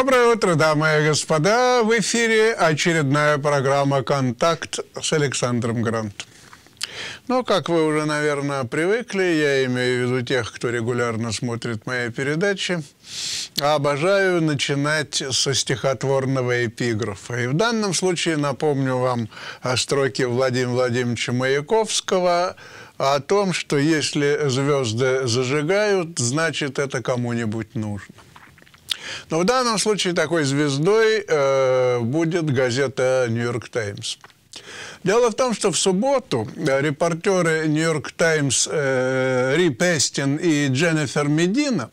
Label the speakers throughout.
Speaker 1: Доброе утро, дамы и господа. В эфире очередная программа «Контакт» с Александром Грантом. Ну, как вы уже, наверное, привыкли, я имею в виду тех, кто регулярно смотрит мои передачи, обожаю начинать со стихотворного эпиграфа. И в данном случае напомню вам о строке Владимира Владимировича Маяковского о том, что если звезды зажигают, значит, это кому-нибудь нужно. Но в данном случае такой звездой э, будет газета «Нью-Йорк Таймс». Дело в том, что в субботу э, репортеры «Нью-Йорк Таймс» э, Ри Пестин и Дженнифер Медина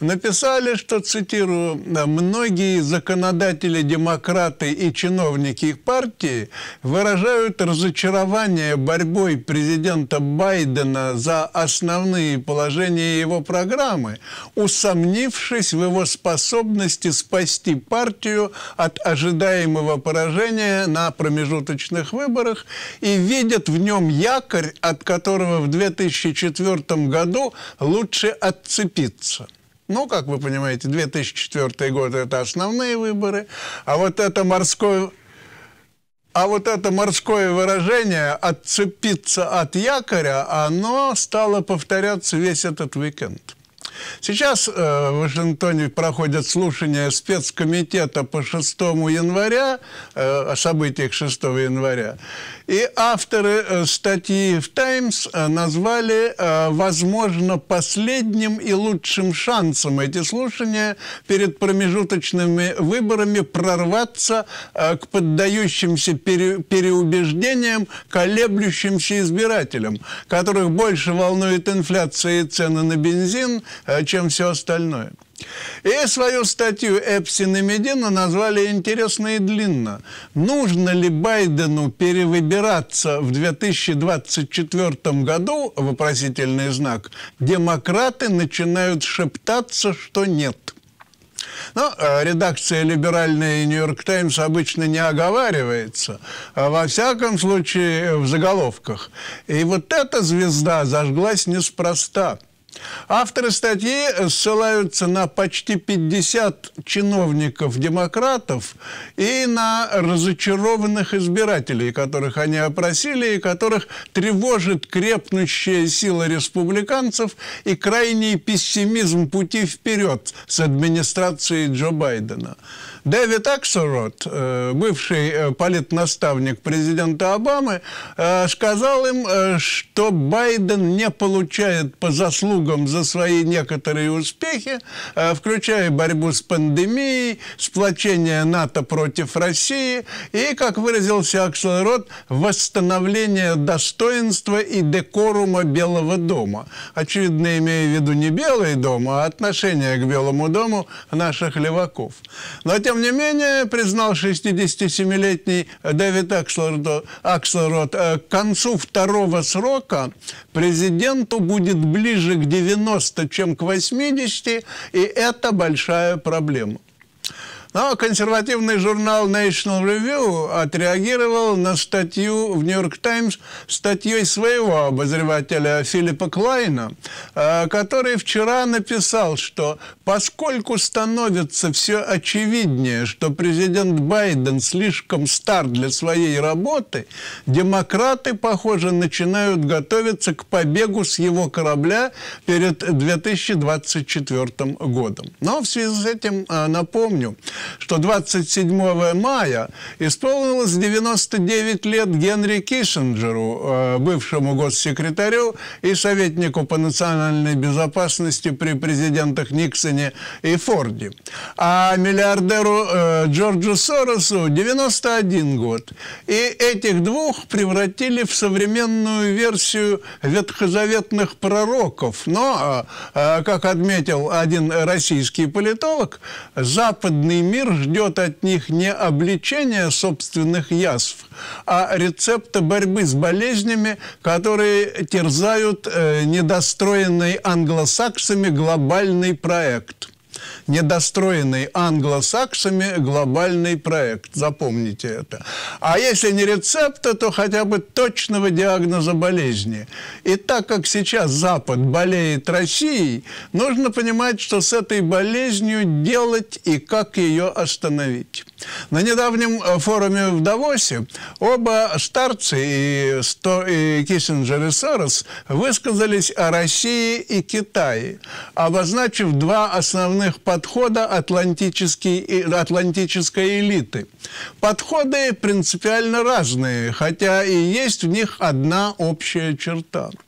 Speaker 1: написали, что, цитирую, «многие законодатели-демократы и чиновники их партии выражают разочарование борьбой президента Байдена за основные положения его программы, усомнившись в его способности спасти партию от ожидаемого поражения на промежуточных выборах и видят в нем якорь, от которого в 2004 году лучше отцепиться. Ну, как вы понимаете, 2004 год – это основные выборы, а вот это морское а вот это морское выражение «отцепиться от якоря», оно стало повторяться весь этот уикенд. Сейчас э, в Вашингтоне проходят слушания спецкомитета по 6 января, э, о событиях 6 января. И авторы э, статьи в «Таймс» э, назвали, э, возможно, последним и лучшим шансом эти слушания перед промежуточными выборами прорваться к поддающимся пере, переубеждениям, колеблющимся избирателям, которых больше волнует инфляция и цены на бензин, чем все остальное. И свою статью Эпсин и Медина назвали интересно и длинно. Нужно ли Байдену перевыбираться в 2024 году, вопросительный знак, демократы начинают шептаться, что нет. Но э, редакция либеральная «Нью-Йорк Таймс» обычно не оговаривается, а во всяком случае в заголовках. И вот эта звезда зажглась неспроста – Авторы статьи ссылаются на почти 50 чиновников-демократов и на разочарованных избирателей, которых они опросили, и которых тревожит крепнущая сила республиканцев и крайний пессимизм пути вперед с администрацией Джо Байдена. Дэвид Аксерот, э, бывший э, политнаставник президента Обамы, э, сказал им, что Байден не получает по заслугам за свои некоторые успехи, включая борьбу с пандемией, сплочение НАТО против России и, как выразился Аксельрод, восстановление достоинства и декорума Белого дома. Очевидно, имея в виду не Белый дом, а отношение к Белому дому наших леваков. Но, тем тем не менее, признал 67-летний Дэвид Акслерод, Акслерод, э, к концу второго срока президенту будет ближе к 90, чем к 80, и это большая проблема. Но консервативный журнал National Review отреагировал на статью в Нью-Йорк Таймс статьей своего обозревателя Филиппа Клайна, э, который вчера написал, что поскольку становится все очевиднее, что президент Байден слишком стар для своей работы, демократы, похоже, начинают готовиться к побегу с его корабля перед 2024 годом. Но в связи с этим э, напомню, что 27 мая исполнилось 99 лет Генри Киссинджеру, э, бывшему госсекретарю и советнику по национальной безопасности при президентах Никсоне и Форде. А миллиардеру э, Джорджу Соросу 91 год. И этих двух превратили в современную версию ветхозаветных пророков. Но, э, как отметил один российский политолог, западный мир мир ждет от них не обличения собственных язв, а рецепта борьбы с болезнями, которые терзают э, недостроенный англосаксами глобальный проект – недостроенный англосаксами глобальный проект. Запомните это. А если не рецепта, то хотя бы точного диагноза болезни. И так как сейчас Запад болеет Россией, нужно понимать, что с этой болезнью делать и как ее остановить. На недавнем э, форуме в Давосе оба старцы, и, Сто, и Киссинджер и Сорос, высказались о России и Китае, обозначив два основных подхода атлантической, атлантической элиты. Подходы принципиально разные, хотя и есть в них одна общая черта –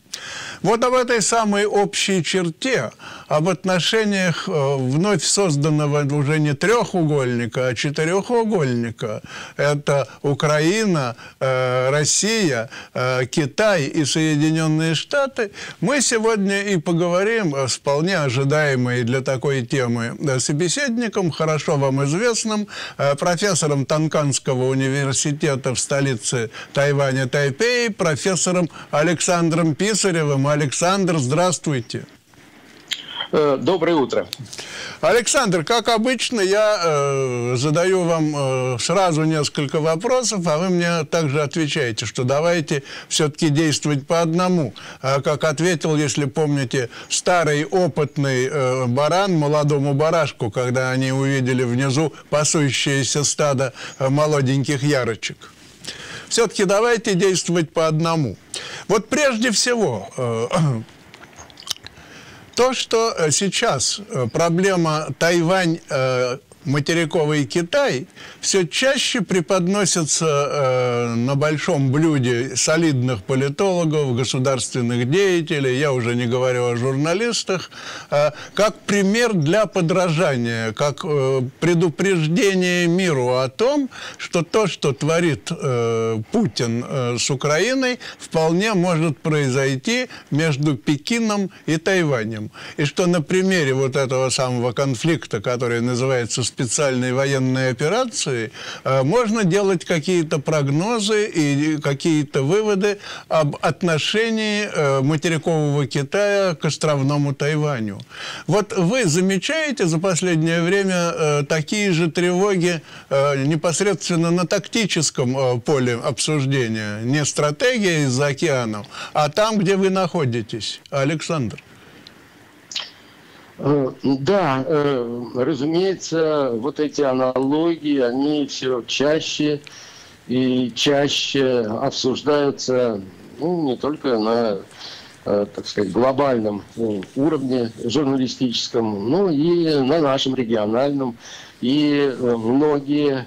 Speaker 1: вот об этой самой общей черте, об отношениях э, вновь созданного уже не трехугольника, а четырехугольника, это Украина, э, Россия, э, Китай и Соединенные Штаты, мы сегодня и поговорим с вполне ожидаемой для такой темы собеседником, хорошо вам известным, профессором Танканского университета в столице Тайваня Тайпей, профессором Александром Писаревым, Александр, здравствуйте.
Speaker 2: Э, доброе утро.
Speaker 1: Александр, как обычно, я э, задаю вам э, сразу несколько вопросов, а вы мне также отвечаете, что давайте все-таки действовать по одному. А как ответил, если помните, старый опытный э, баран молодому барашку, когда они увидели внизу пасущееся стадо э, молоденьких ярочек. Все-таки давайте действовать по одному. Вот прежде всего, э, то, что сейчас э, проблема Тайвань э, материковый Китай все чаще преподносится э, на большом блюде солидных политологов, государственных деятелей, я уже не говорю о журналистах, э, как пример для подражания, как э, предупреждение миру о том, что то, что творит э, Путин э, с Украиной, вполне может произойти между Пекином и Тайванем. И что на примере вот этого самого конфликта, который называется специальной военной операции, э, можно делать какие-то прогнозы и какие-то выводы об отношении э, материкового Китая к островному Тайваню. Вот вы замечаете за последнее время э, такие же тревоги непосредственно на тактическом поле обсуждения, не стратегия из-за океанов, а там, где вы находитесь, Александр?
Speaker 2: Э, да, э, разумеется, вот эти аналогии, они все чаще и чаще обсуждаются ну, не только на, э, так сказать, глобальном уровне журналистическом, но и на нашем региональном. И многие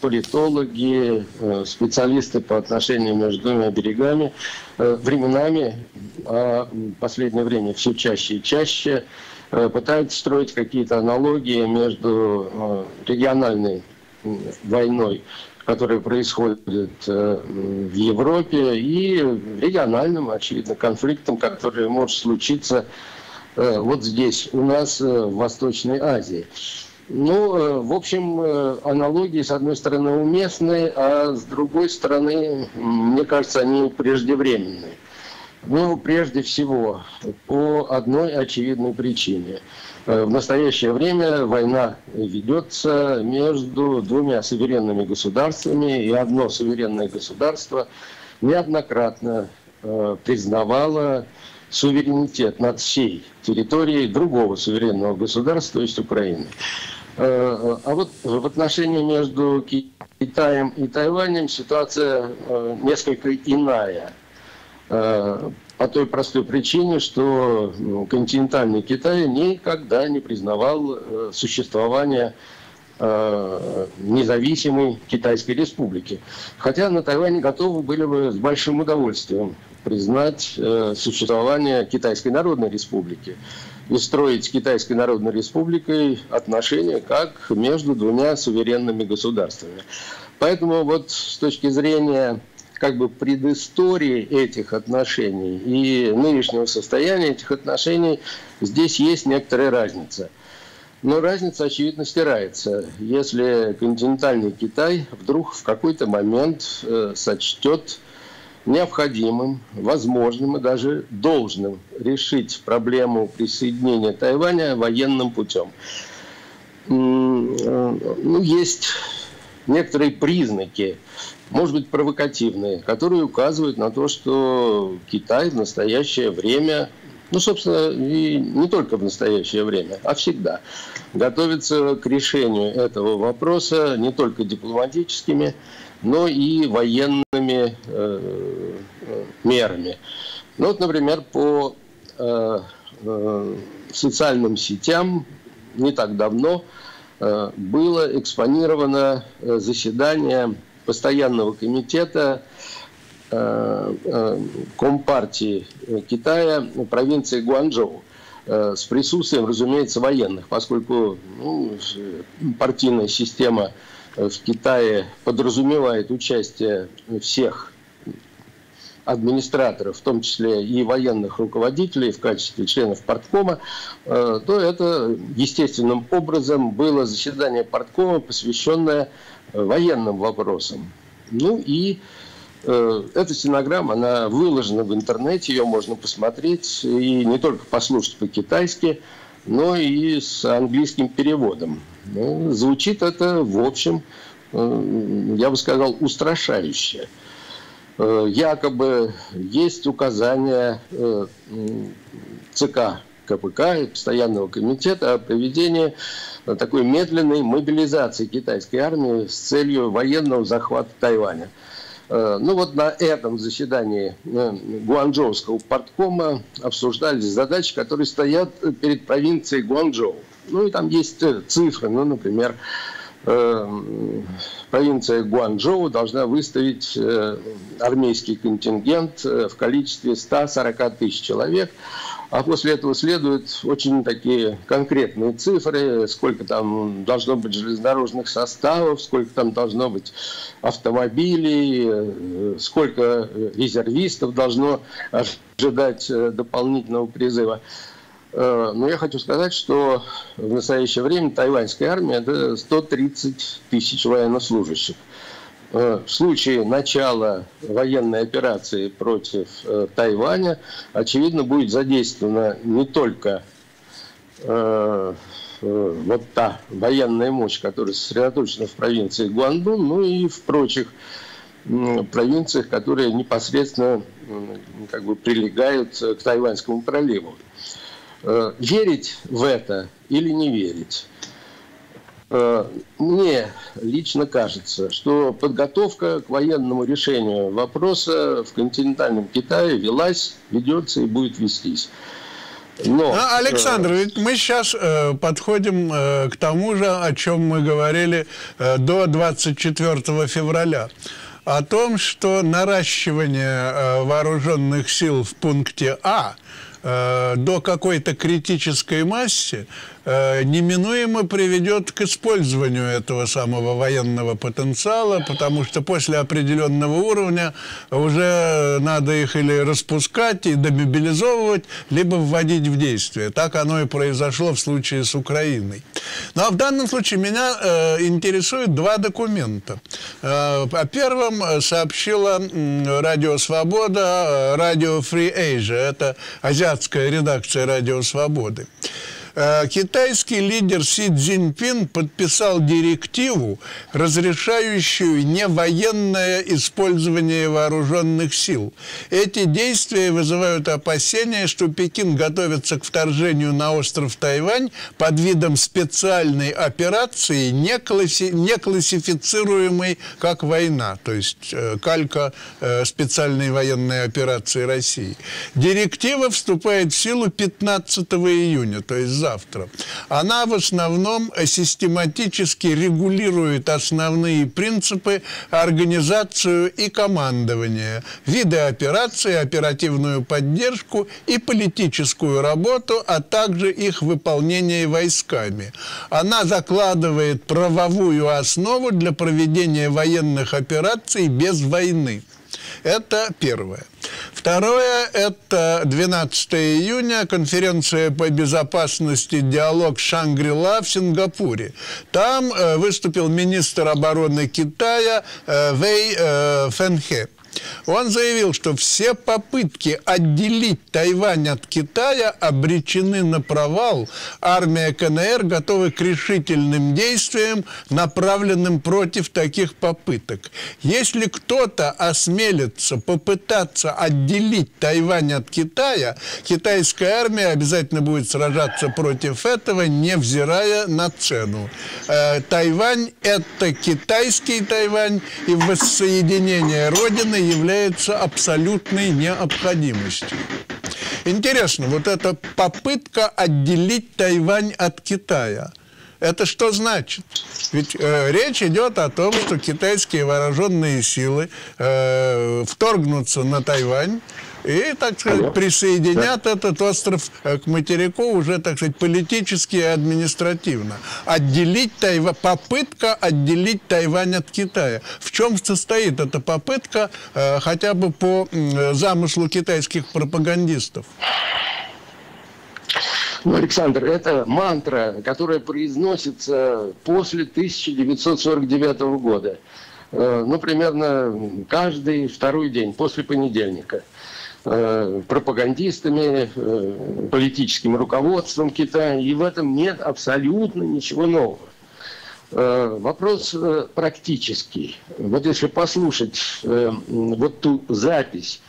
Speaker 2: политологи, специалисты по отношению между двумя берегами временами, а в последнее время все чаще и чаще пытаются строить какие-то аналогии между э, региональной войной, которая происходит э, в Европе, и региональным, очевидно, конфликтом, который может случиться вот здесь, у нас в Восточной Азии. Ну, в общем, аналогии, с одной стороны, уместны, а с другой стороны, мне кажется, они преждевременные. Ну, прежде всего, по одной очевидной причине. Э, в настоящее время война ведется между двумя суверенными государствами, и одно суверенное государство неоднократно э, признавало суверенитет над всей территорией другого суверенного государства, то есть Украины. Э, а вот в отношении между Китаем и Тайванем ситуация несколько иная. Э, по той простой причине, что ну, континентальный Китай никогда не признавал э, существование э, независимой Китайской республики. Хотя на Тайване готовы были бы с большим удовольствием признать существование Китайской Народной Республики и строить с Китайской Народной Республикой отношения как между двумя суверенными государствами. Поэтому вот с точки зрения как бы предыстории этих отношений и нынешнего состояния этих отношений здесь есть некоторая разница. Но разница, очевидно, стирается, если континентальный Китай вдруг в какой-то момент э, сочтет необходимым, возможным и даже должным решить проблему присоединения Тайваня военным путем. ну, есть некоторые признаки, может быть, провокативные, которые указывают на то, что Китай в настоящее время, ну, собственно, и не только в настоящее время, а всегда, готовится к решению этого вопроса не только дипломатическими, но и военными э, мерами. Ну, вот, например, по э, э, социальным сетям не так давно э, было экспонировано э, заседание постоянного комитета э, э, Компартии Китая провинции Гуанчжоу э, с присутствием, разумеется, военных, поскольку ну, партийная система в Китае подразумевает участие всех администраторов, в том числе и военных руководителей в качестве членов парткома, то это естественным образом было заседание парткома, посвященное военным вопросам. Ну и э, эта стенограмма, она выложена в интернете, ее можно посмотреть и не только послушать по-китайски, но и с английским переводом. Ну, звучит это, в общем, э, я бы сказал, устрашающе. Э, якобы есть указания э, ЦК КПК и Постоянного комитета о проведении такой медленной мобилизации китайской армии с целью военного захвата Тайваня. Э, ну вот на этом заседании Гуанчжоуского парткома обсуждались задачи, которые стоят перед провинцией Гуанчжоу. Ну и там есть цифры, ну, например, провинция Гуанчжоу должна выставить э, армейский контингент э, в количестве 140 тысяч человек, а после этого следуют очень такие конкретные цифры, сколько там должно быть железнодорожных составов, сколько там должно быть автомобилей, э, сколько резервистов должно ожидать дополнительного призыва. Э, но я хочу сказать, что в настоящее время тайваньская армия – это 130 тысяч военнослужащих. Э, в случае начала военной операции против э, Тайваня, очевидно, будет задействована не только вот та военная мощь, которая сосредоточена в провинции Гуандун, но и в прочих провинциях, которые непосредственно как бы прилегают к Тайваньскому проливу. Э, верить в это или не верить? Э, мне лично кажется, что подготовка к военному решению вопроса в континентальном Китае велась, ведется и будет вестись.
Speaker 1: Но, а, Александр, ведь мы сейчас э, подходим э, к тому же, о чем мы говорили э, до 24 февраля. О том, что наращивание э, вооруженных сил в пункте А э, до какой-то критической массе Э, неминуемо приведет к использованию этого самого военного потенциала, потому что после определенного уровня уже надо их или распускать и демобилизовывать, либо вводить в действие. Так оно и произошло в случае с Украиной. Но ну, а в данном случае меня э, интересуют два документа. Э, о первом сообщила э, Радио Свобода, Радио Free Asia. Это азиатская редакция Радио Свободы. Э, китайский лидер Си Цзиньпин подписал директиву, разрешающую невоенное использование вооруженных сил. Эти действия вызывают опасения, что Пекин готовится к вторжению на остров Тайвань под видом специальной операции, не, класси не классифицируемой как война, то есть э, калька э, специальной военной операции России. Директива вступает в силу 15 июня, то есть завтра. Она в основном систематически регулирует основные принципы организацию и командования, виды операций, оперативную поддержку и политическую работу, а также их выполнение войсками. Она закладывает правовую основу для проведения военных операций без войны. Это первое. Второе – это 12 июня, конференция по безопасности «Диалог Шангрила» в Сингапуре. Там э, выступил министр обороны Китая э, Вэй э, Фэнхэ. Он заявил, что все попытки отделить Тайвань от Китая обречены на провал. Армия КНР готова к решительным действиям, направленным против таких попыток. Если кто-то осмелится попытаться отделить Тайвань от Китая, китайская армия обязательно будет сражаться против этого, невзирая на цену. Э, Тайвань – это китайский Тайвань, и воссоединение Родины является абсолютной необходимостью. Интересно, вот эта попытка отделить Тайвань от Китая – это что значит? Ведь э, речь идет о том, что китайские вооруженные силы э, вторгнутся на Тайвань и, так сказать, присоединят да. этот остров э, к материку уже, так сказать, политически и административно. Отделить Тайвань, попытка отделить Тайвань от Китая. В чем состоит эта попытка, э, хотя бы по э, замыслу китайских пропагандистов?
Speaker 2: Ну, Александр, это мантра, которая произносится после 1949 года. Э, ну, примерно каждый второй день после понедельника пропагандистами, э, политическим руководством Китая, и в этом нет абсолютно ничего нового. Вопрос практический. Вот если послушать вот ту запись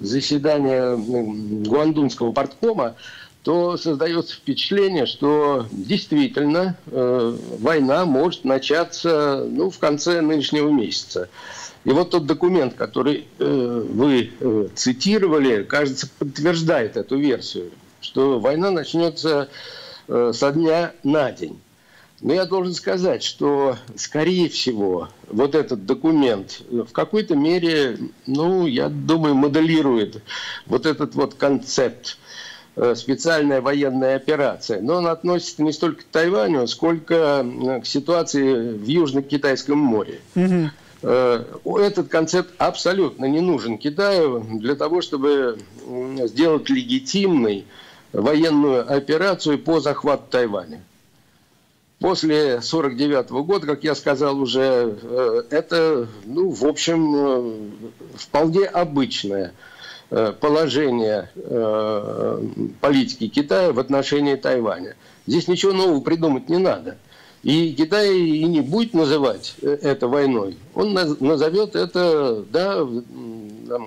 Speaker 2: заседания Гуандунского порткома, то создается впечатление, что действительно э, война может начаться ну, в конце нынешнего месяца. И вот тот документ, который э, вы э, цитировали, кажется, подтверждает эту версию, что война начнется э, со дня на день. Но я должен сказать, что, скорее всего, вот этот документ в какой-то мере, ну, я думаю, моделирует вот этот вот концепт Э, специальная военная операция. Но она относится не столько к Тайваню, сколько к ситуации в Южно-Китайском море. Угу. Этот концепт абсолютно не нужен Китаю для того, чтобы сделать легитимной военную операцию по захвату Тайваня. После 1949 года, как я сказал уже, э, это, ну, в общем, вполне обычная Э, положение э, политики Китая в отношении Тайваня. Здесь ничего нового придумать не надо. И Китай и не будет называть э, это войной. Он назовет это да,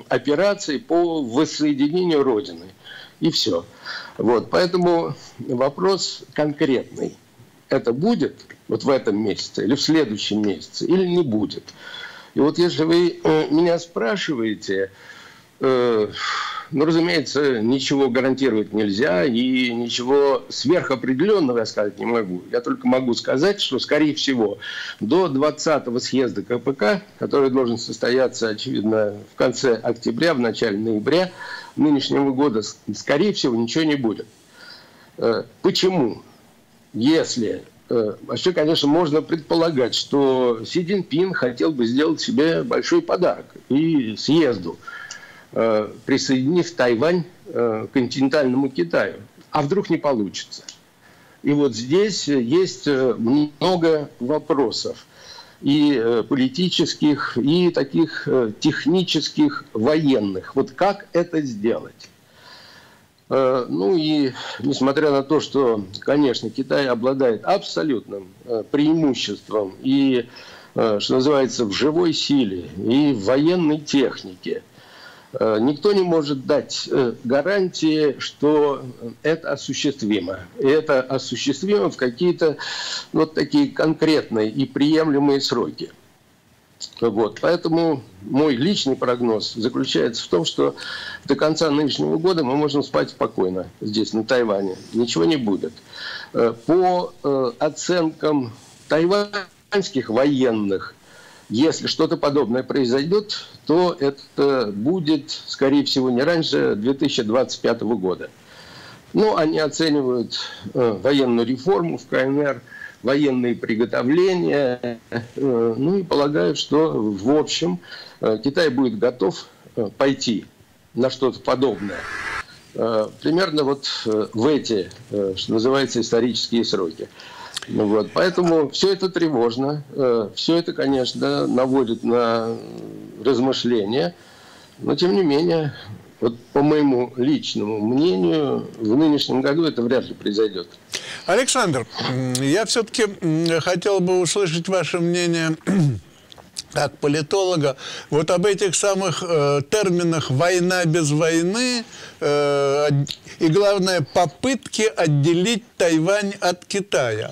Speaker 2: операцией по воссоединению Родины. И все. Вот. Поэтому вопрос конкретный. Это будет вот в этом месяце или в следующем месяце, или не будет. И вот если вы меня спрашиваете, Э, ну, разумеется, ничего гарантировать нельзя и ничего сверхопределенного я сказать не могу. Я только могу сказать, что, скорее всего, до 20-го съезда КПК, который должен состояться, очевидно, в конце октября, в начале ноября нынешнего года, скорее всего, ничего не будет. Э, почему? Если э, Вообще, конечно, можно предполагать, что Си Цзиньпин хотел бы сделать себе большой подарок и съезду – присоединив Тайвань э, к континентальному Китаю. А вдруг не получится? И вот здесь есть э, много вопросов и политических, и таких технических, военных. Вот как это сделать? Ну и несмотря на то, что, конечно, Китай обладает абсолютным преимуществом и, что называется, в живой силе, и в военной технике – Э, никто не может дать э, гарантии, что это осуществимо. И это осуществимо в какие-то вот такие конкретные и приемлемые сроки. Вот. Поэтому мой личный прогноз заключается в том, что до конца нынешнего года мы можем спать спокойно здесь, на Тайване. Ничего не будет. Э, по оценкам тайваньских военных, если что-то подобное произойдет, то это будет, скорее всего, не раньше 2025 года. Ну, они оценивают э, военную реформу в КНР, военные приготовления, э, ну и полагают, что в общем э, Китай будет готов э, пойти на что-то подобное. Э, примерно вот э, в эти, э, что называется, исторические сроки. Ну вот, поэтому все это тревожно, э, все это, конечно, наводит на размышления. Но, тем не менее, вот по моему личному мнению, в нынешнем году это вряд ли произойдет.
Speaker 1: Александр, я все-таки хотел бы услышать ваше мнение как политолога, вот об этих самых э, терминах «война без войны» и, главное, попытки отделить Тайвань от Китая.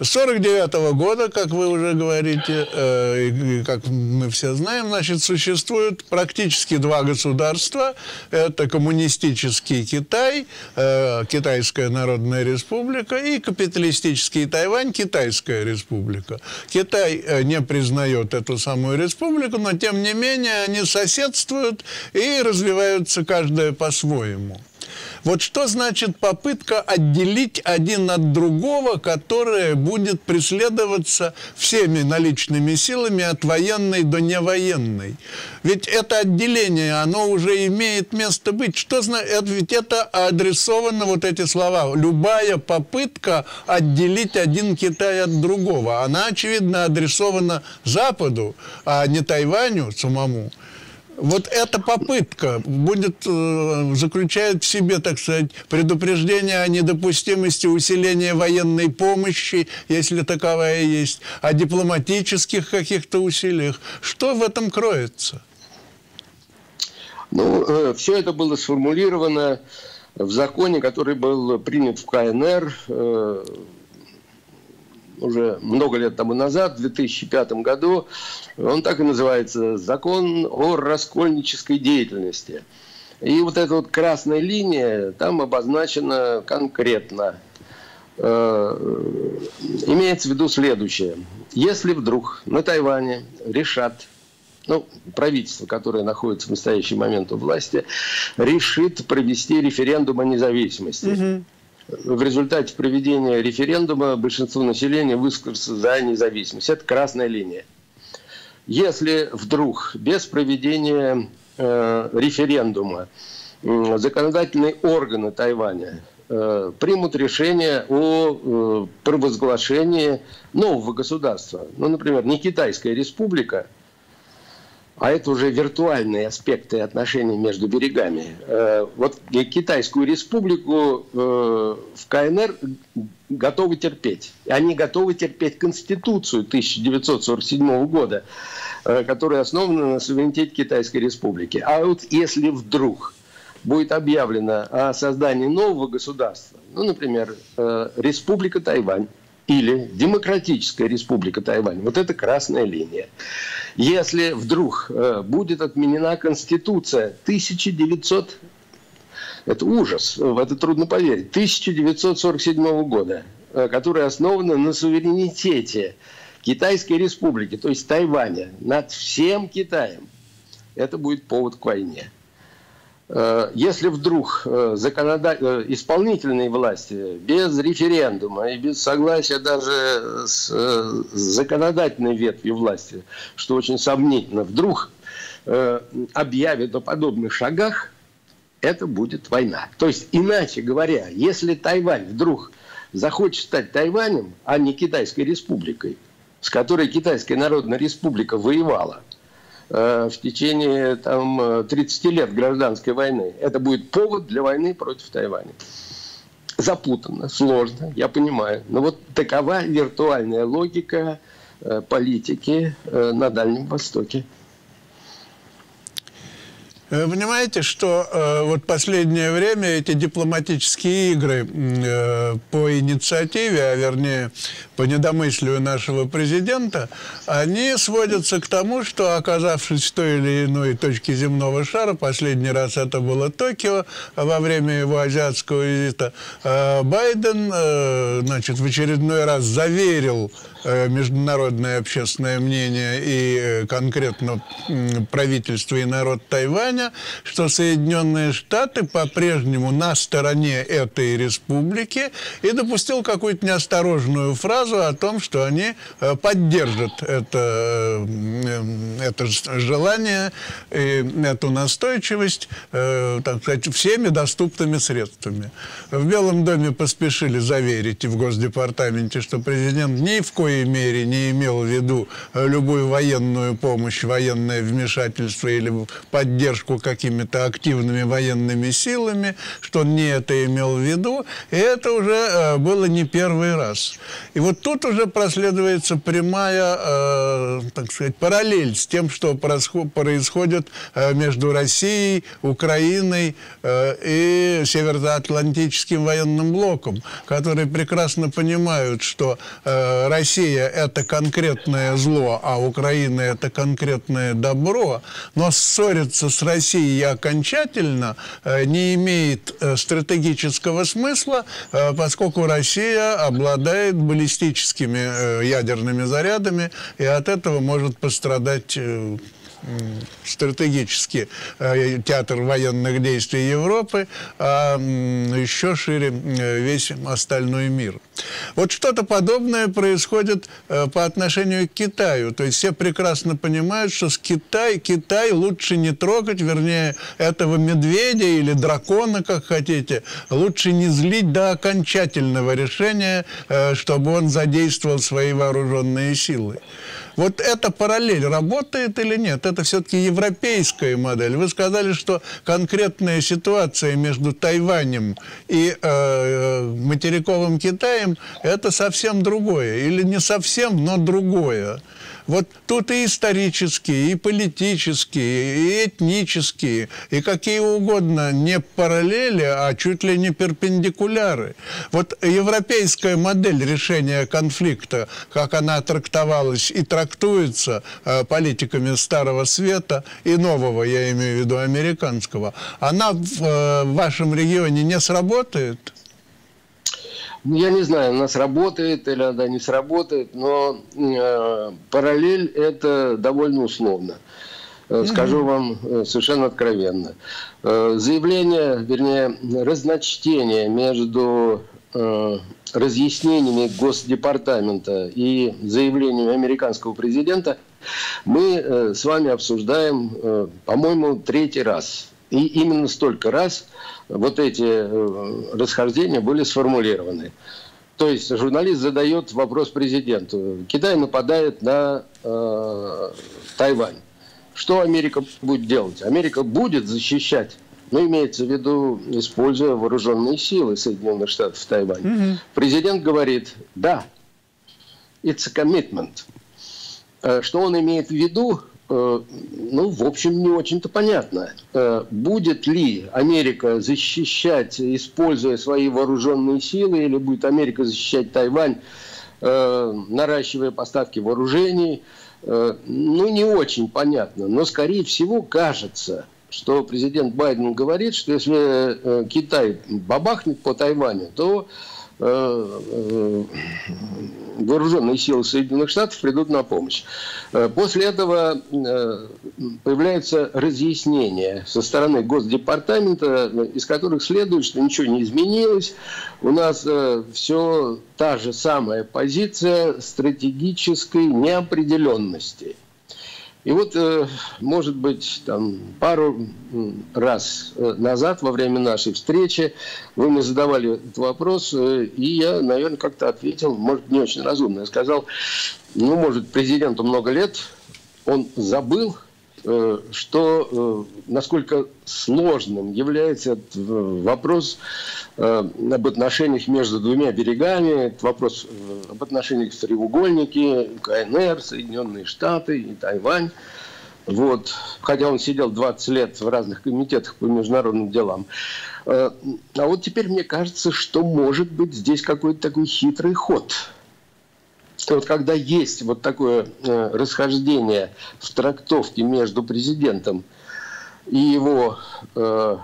Speaker 1: С 1949 года, как вы уже говорите, э, и как мы все знаем, значит, существует практически два государства. Это коммунистический Китай, э, Китайская Народная Республика, и капиталистический Тайвань, Китайская Республика. Китай э, не признает эту самую республику, но тем не менее они соседствуют и развиваются каждая по-своему. Вот что значит попытка отделить один от другого, которая будет преследоваться всеми наличными силами от военной до невоенной? Ведь это отделение, оно уже имеет место быть. Что значит? Ведь это адресовано, вот эти слова. Любая попытка отделить один Китай от другого, она, очевидно, адресована Западу, а не Тайваню самому. Вот эта попытка будет, э, заключает в себе, так сказать, предупреждение о недопустимости усиления военной помощи, если таковая есть, о дипломатических каких-то усилиях. Что в этом кроется?
Speaker 2: Ну, э, все это было сформулировано в законе, который был принят в КНР э, уже много лет тому назад, в 2005 году, он так и называется «Закон о раскольнической деятельности». И вот эта вот красная линия там обозначена конкретно. Э, имеется в виду следующее. Если вдруг на Тайване решат ну, правительство, которое находится в настоящий момент у власти, решит провести референдум о независимости. Угу в результате проведения референдума большинство населения высказался за независимость. Это красная линия. Если вдруг без проведения э, референдума э, законодательные органы Тайваня э, примут решение о э, провозглашении нового государства, ну, например, не Китайская республика, а это уже виртуальные аспекты отношений между берегами. Э, вот Китайскую республику э, в КНР готовы терпеть. Они готовы терпеть Конституцию 1947 года, э, которая основана на суверенитете Китайской республики. А вот если вдруг будет объявлено о создании нового государства, ну, например, Республика Тайвань, или Демократическая Республика Тайвань. Вот это красная линия. Если вдруг э, будет отменена Конституция 1900 это ужас, в это трудно поверить. 1947 года, э, которая основана на суверенитете Китайской республики, то есть Тайваня, над всем Китаем. Это будет повод к войне. Э, если вдруг э, законода... Э, исполнительные власти без референдума и без согласия даже с законодательной ветвью власти, что очень сомнительно, вдруг объявят о подобных шагах, это будет война. То есть, иначе говоря, если Тайвань вдруг захочет стать Тайванем, а не Китайской республикой, с которой Китайская Народная Республика воевала – в течение там, 30 лет гражданской войны. Это будет повод для войны против Тайваня. Запутанно, сложно, я понимаю. Но вот такова виртуальная логика э, политики э, на Дальнем Востоке.
Speaker 1: Вы понимаете, что э, вот последнее время эти дипломатические игры э, по инициативе, а вернее по недомыслию нашего президента, они сводятся к тому, что оказавшись в той или иной точке земного шара, последний раз это было Токио, во время его азиатского визита, э, Байден, э, значит, в очередной раз заверил Э, международное общественное мнение и э, конкретно правительство и народ Тайваня, что Соединенные Штаты по-прежнему на стороне этой республики и допустил какую-то неосторожную фразу о том, что они э, поддержат это, это желание эту настойчивость, э, так сказать, всеми доступными средствами. В Белом доме поспешили заверить и в Госдепартаменте, что президент ни в коей мере не имел в виду любую военную помощь, военное вмешательство или поддержку какими-то активными военными силами, что он не это имел в виду, и это уже э, было не первый раз. И вот тут уже проследуется прямая, э, так сказать, параллель с тем, что происходит э, между Россией, Украиной и Североатлантическим военным блоком, которые прекрасно понимают, что Россия – это конкретное зло, а Украина – это конкретное добро, но ссориться с Россией окончательно э, не имеет э, стратегического смысла, э, поскольку Россия обладает баллистическими ядерными зарядами, и от этого может пострадать стратегически э, театр военных действий Европы, а еще шире э, весь остальной мир. Вот что-то подобное происходит э, по отношению к Китаю. То есть все прекрасно понимают, что с Китай, Китай лучше не трогать, вернее, этого медведя или дракона, как хотите, лучше не злить до окончательного решения, чтобы он задействовал свои вооруженные силы. Вот эта параллель работает или нет? Это все-таки европейская модель. Вы сказали, что конкретная ситуация между Тайванем и э, материковым Китаем – это совсем другое. Или не совсем, но другое. Вот тут и исторические, и политические, и этнические, и какие угодно не параллели, а чуть ли не перпендикуляры. Вот европейская модель решения конфликта, как она трактовалась и трактуется э, политиками Старого Света и нового, я имею в виду американского, она в, э, в вашем регионе не сработает?
Speaker 2: Ну, я не знаю, у нас работает или она не сработает, но э, параллель это довольно условно. Э, скажу вам э, совершенно откровенно. Э, заявление, вернее, разночтение между разъяснениями Госдепартамента и заявлениями американского президента мы с вами обсуждаем, по-моему, третий раз. И именно столько раз вот эти э, расхождения были сформулированы. То есть журналист задает вопрос президенту. Китай нападает на э, Тайвань. Что Америка будет делать? Америка будет защищать, но ну, имеется в виду, используя вооруженные силы Соединенных Штатов в Тайвань. Mm-hmm. Президент говорит, да, it's a commitment. Э, что он имеет в виду? Э, ну, в общем, не очень-то понятно. Э, будет ли Америка защищать, используя свои вооруженные силы, или будет Америка защищать Тайвань, э, наращивая поставки вооружений, ну, не очень понятно. Но, скорее всего, кажется, что президент Байден говорит, что если Китай бабахнет по Тайваню, то вооруженные силы Соединенных Штатов придут на помощь. Э, после этого появляется разъяснение со стороны Госдепартамента, из которых следует, что ничего не изменилось. У нас все та же самая позиция стратегической неопределенности – и вот, э, может быть, там пару раз э, назад, во время нашей встречи, вы мне задавали этот вопрос, э, и я, наверное, как-то ответил, может, не очень разумно. Я сказал, ну, может, президенту много лет, он забыл, что э, насколько сложным является этот вопрос э, об отношениях между двумя берегами, вопрос об отношениях в треугольнике, КНР, Соединенные Штаты и Тайвань. Вот. Хотя он сидел 20 лет в разных комитетах по международным делам. А вот теперь мне кажется, что может быть здесь какой-то такой хитрый ход – вот когда есть вот такое э, расхождение в трактовке между президентом и его э,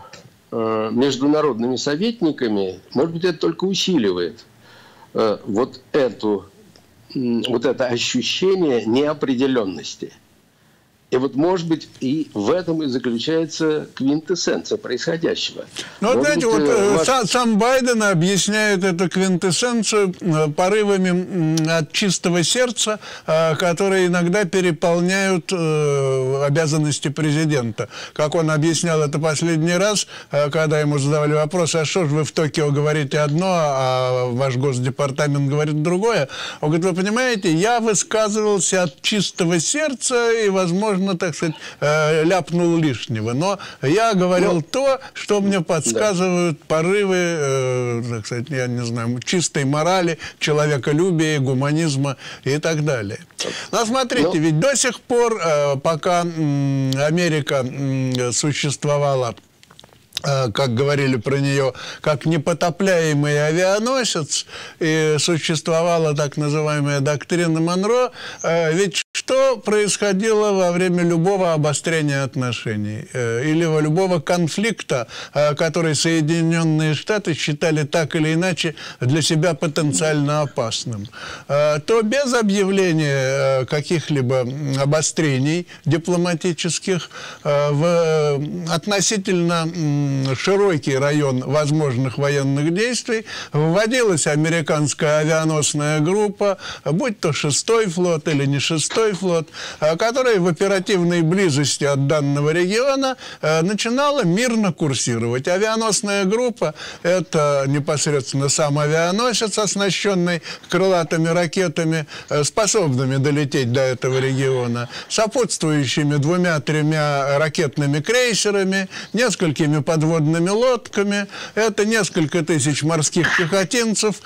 Speaker 2: э, международными советниками, может быть, это только усиливает вот эту вот это ощущение неопределенности. И вот, может быть, и в этом и заключается квинтэссенция происходящего.
Speaker 1: Ну, вот знаете, вот э, ваш... сам, сам Байден объясняет эту квинтэссенцию э, порывами от чистого сердца, э, которые иногда переполняют обязанности президента. Как он объяснял это последний раз, когда ему задавали вопрос, а что же вы в Токио говорите одно, а ваш госдепартамент говорит другое. Он говорит, вы понимаете, я высказывался от чистого сердца и, возможно, возможно, так сказать, э, ляпнул лишнего. Но я говорил ну, то, что мне подсказывают да. порывы, э, так сказать, я не знаю, чистой морали, человеколюбия, гуманизма и так далее. Но смотрите, ну, ведь до сих пор, э, пока Америка существовала как говорили про нее, как непотопляемый авианосец, и существовала так называемая доктрина Монро, ведь что происходило во время любого обострения отношений э, или во любого конфликта, который Соединенные Штаты считали так или иначе для себя потенциально опасным, то без объявления каких-либо обострений дипломатических в относительно широкий район возможных военных действий, вводилась американская авианосная группа, будь то шестой флот или не шестой флот, э, которая в оперативной близости от данного региона э, начинала мирно курсировать. Авианосная группа – это непосредственно сам авианосец, оснащенный крылатыми ракетами, э, способными долететь до этого региона, сопутствующими двумя-тремя ракетными крейсерами, несколькими подводными лодками. Это несколько тысяч морских пехотинцев,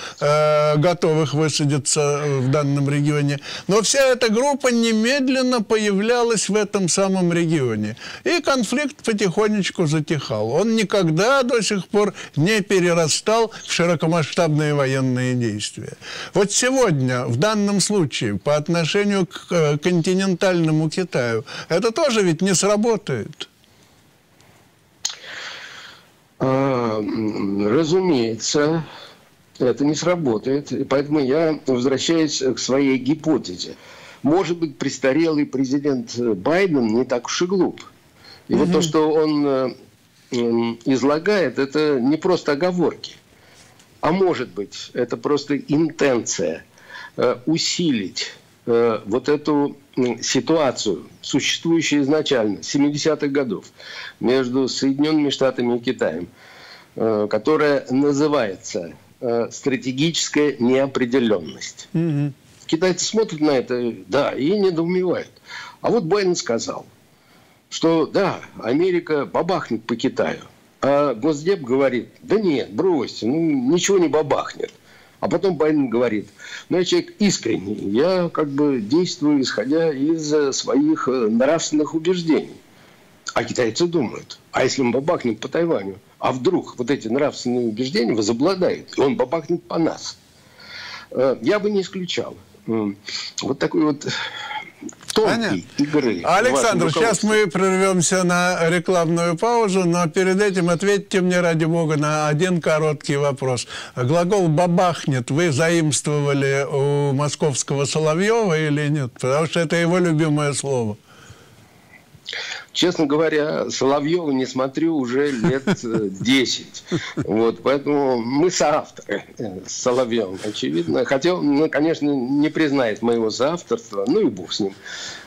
Speaker 1: готовых высадиться в данном регионе. Но вся эта группа немедленно появлялась в этом самом регионе. И конфликт потихонечку затихал. Он никогда до сих пор не перерастал в широкомасштабные военные действия. Вот сегодня, в данном случае, по отношению к э, континентальному Китаю, это тоже ведь не сработает.
Speaker 2: А, разумеется, это не сработает. И поэтому я возвращаюсь к своей гипотезе. Может быть, престарелый президент Байден не так уж и глуп. И угу. вот то, что он э, излагает, это не просто оговорки. А может быть, это просто интенция э, усилить э, вот эту ситуацию, существующую изначально, 70-х годов, между Соединенными Штатами и Китаем, э, которая называется э, стратегическая неопределенность. Mm-hmm. Китайцы смотрят на это, да, и недоумевают. А вот Байден сказал, что да, Америка бабахнет по Китаю. А Госдеп говорит, да нет, бросьте, ну ничего не бабахнет. А потом Байден говорит, ну, я человек искренний, я как бы действую, исходя из э, своих э, нравственных убеждений. А китайцы думают, а если он бабахнет по Тайваню, а вдруг вот эти нравственные убеждения возобладают, и он бабахнет по нас. Э, я бы не исключал. Вот такой вот игры.
Speaker 1: Александр, сейчас мы прервемся на рекламную паузу, но перед этим ответьте мне, ради бога, на один короткий вопрос. Глагол «бабахнет» вы заимствовали у московского Соловьева или нет? Потому что это его любимое слово.
Speaker 2: Честно говоря, Соловьева не смотрю уже лет 10. Э, вот, поэтому мы соавторы с Соловьевым, очевидно. Хотя он, ну, конечно, не признает моего соавторства, ну и бог с ним.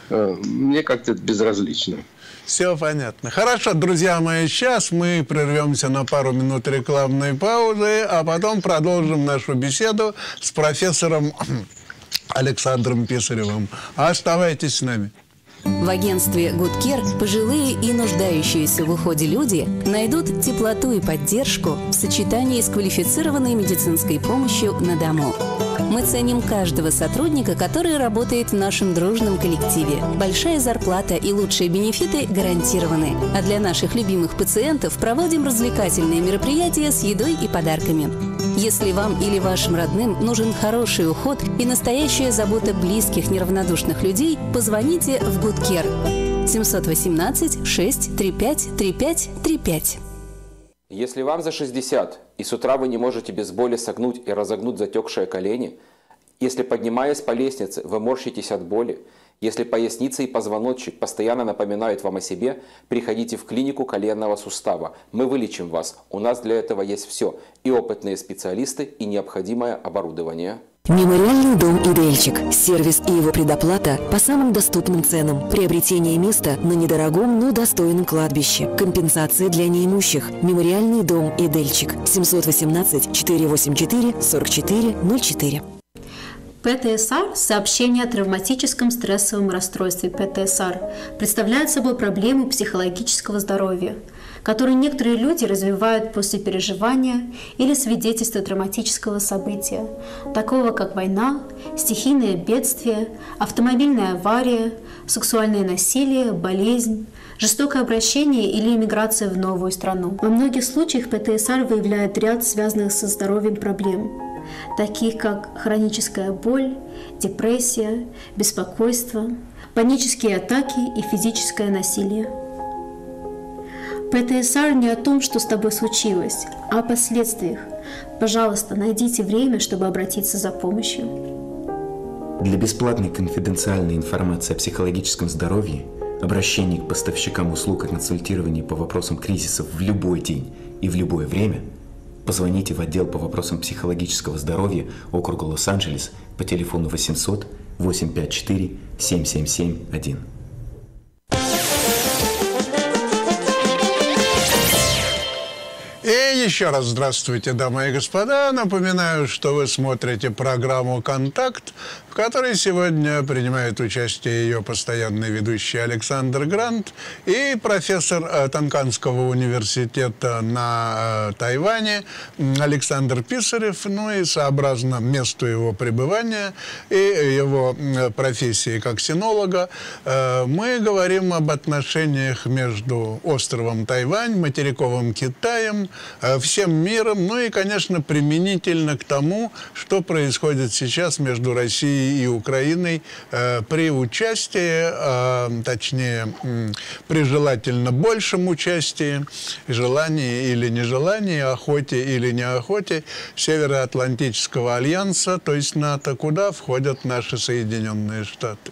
Speaker 2: Э, мне как-то это безразлично.
Speaker 1: Все понятно. Хорошо, друзья мои, сейчас мы прервемся на пару минут рекламной паузы, а потом продолжим нашу беседу с профессором Александром Писаревым. Оставайтесь с нами.
Speaker 3: В агентстве Care пожилые и нуждающиеся в уходе люди найдут теплоту и поддержку в сочетании с квалифицированной медицинской помощью на дому. Мы ценим каждого сотрудника, который работает в нашем дружном коллективе. Большая зарплата и лучшие бенефиты гарантированы. А для наших любимых пациентов проводим развлекательные мероприятия с едой и подарками. Если вам или вашим родным нужен хороший уход и настоящая забота близких неравнодушных людей, позвоните в Гудкер 718 635 3535.
Speaker 4: Если вам за 60 и с утра вы не можете без боли согнуть и разогнуть затекшие колени, если поднимаясь по лестнице вы морщитесь от боли, Если поясница и позвоночник постоянно напоминают вам о себе, приходите в клинику коленного сустава. Мы вылечим вас. У нас для этого есть все. И опытные специалисты, и необходимое оборудование.
Speaker 5: Мемориальный дом «Идельчик». Сервис и его предоплата по самым доступным ценам. Приобретение места на недорогом, но достойном кладбище. Компенсация для неимущих. Мемориальный дом «Идельчик». 718 484 44 04.
Speaker 6: ПТСР – сообщение о травматическом стрессовом расстройстве ПТСР – представляет собой проблему психологического здоровья, которую некоторые люди развивают после переживания или свидетельства травматического события, такого как война, стихийное бедствие, автомобильная авария, сексуальное насилие, болезнь, жестокое обращение или иммиграция в новую страну. Во многих случаях ПТСР выявляет ряд связанных со здоровьем проблем – таких как хроническая боль, депрессия, беспокойство, панические атаки и физическое насилие. ПТСР не о том, что с тобой случилось, а о последствиях. Пожалуйста, найдите время, чтобы обратиться за помощью.
Speaker 7: Для бесплатной конфиденциальной информации о психологическом здоровье, обращении к поставщикам услуг и консультировании по вопросам кризисов в любой день и в любое время – Позвоните в отдел по вопросам психологического здоровья округа Лос-Анджелес по телефону 800 854 7771.
Speaker 1: И еще раз здравствуйте, дамы и господа. Напоминаю, что вы смотрите программу «Контакт», в которой сегодня принимает участие ее постоянный ведущий Александр Грант и профессор э, Танканского университета на э, Тайване Александр Писарев, ну и сообразно месту его пребывания и его профессии как синолога, э, мы говорим об отношениях между островом Тайвань, материковым Китаем, всем миром, ну и, конечно, применительно к тому, что происходит сейчас между Россией Россией и Украиной э, при участии, э, точнее, при желательно большем участии, желании или нежелании, охоте или неохоте Североатлантического альянса, то есть НАТО, куда входят наши Соединенные Штаты.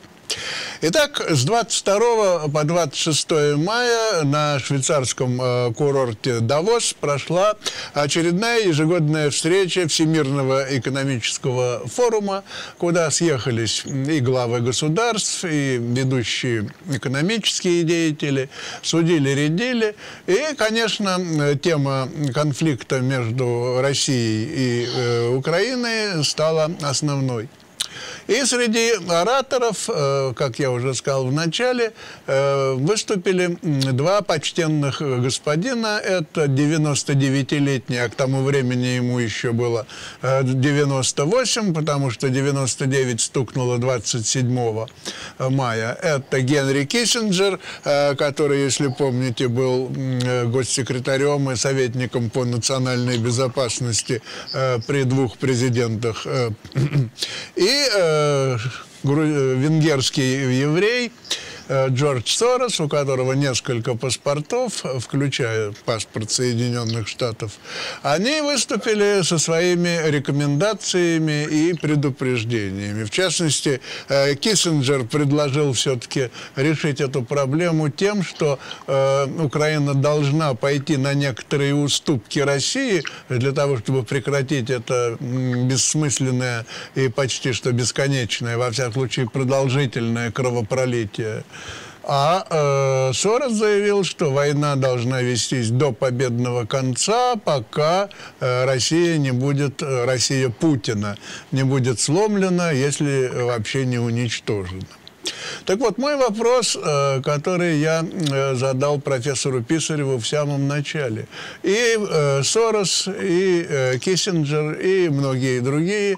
Speaker 1: Итак, с 22 по 26 мая на швейцарском э, курорте Давос прошла очередная ежегодная встреча Всемирного экономического форума, куда съехались и главы государств, и ведущие экономические деятели, судили-рядили. И, конечно, тема конфликта между Россией и э, Украиной стала основной. И среди ораторов, э, как я уже сказал в начале, э, выступили два почтенных господина. Это 99-летний, а к тому времени ему еще было 98, э, потому что 99 стукнуло 27 мая. Это Генри Киссинджер, который, если помните, был госсекретарем и советником по национальной безопасности при двух президентах. И венгерский еврей Э, Джордж Сорос, у которого несколько паспортов, включая паспорт Соединенных Штатов, они выступили со своими рекомендациями и предупреждениями. В частности, э, Киссинджер предложил все-таки решить эту проблему тем, что э, Украина должна пойти на некоторые уступки России для того, чтобы прекратить это бессмысленное и почти что бесконечное, во всяком случае, продолжительное кровопролитие а э, Сорос заявил, что война должна вестись до победного конца, пока э, Россия не будет, э, Россия Путина не будет сломлена, если вообще не уничтожена. Так вот, мой вопрос, э, который я э, задал профессору Писареву в самом начале. И э, Сорос, и Киссинджер, и многие другие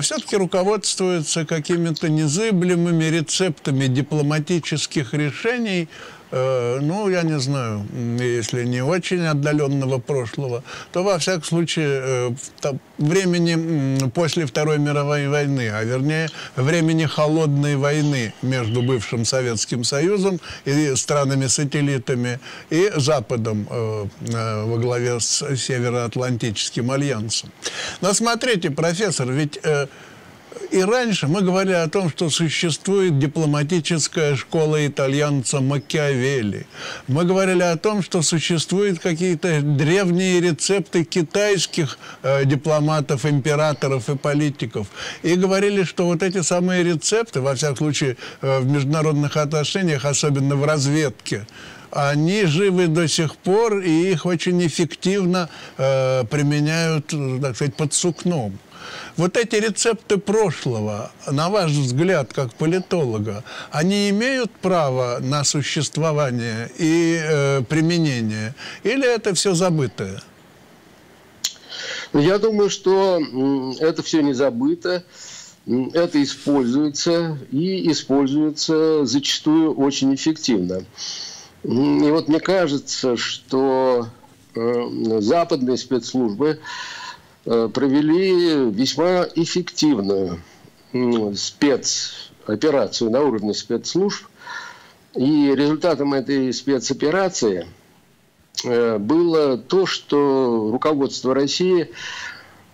Speaker 1: все-таки руководствуются какими-то незыблемыми рецептами дипломатических решений – ну, я не знаю, если не очень отдаленного прошлого, то, во всяком случае, э, времени после Второй мировой войны, а вернее, времени холодной войны между бывшим Советским Союзом и странами-сателлитами и Западом э, во главе с Североатлантическим альянсом. Но смотрите, профессор, ведь И раньше мы говорили о том, что существует дипломатическая школа итальянца Макиавелли. Мы говорили о том, что существуют какие-то древние рецепты китайских э, дипломатов, императоров и политиков. И говорили, что вот эти самые рецепты, во всяком случае, э, в международных отношениях, особенно в разведке, они живы до сих пор, и их очень эффективно э, применяют, так сказать, под сукном. Вот эти рецепты прошлого, на ваш взгляд, как политолога, они имеют право на существование и э, применение? Или это все забытое?
Speaker 2: Я думаю, что это все не забыто. Это используется и используется зачастую очень эффективно. И вот мне кажется, что э, западные спецслужбы провели весьма эффективную спецоперацию на уровне спецслужб. И результатом этой спецоперации э, было то, что руководство России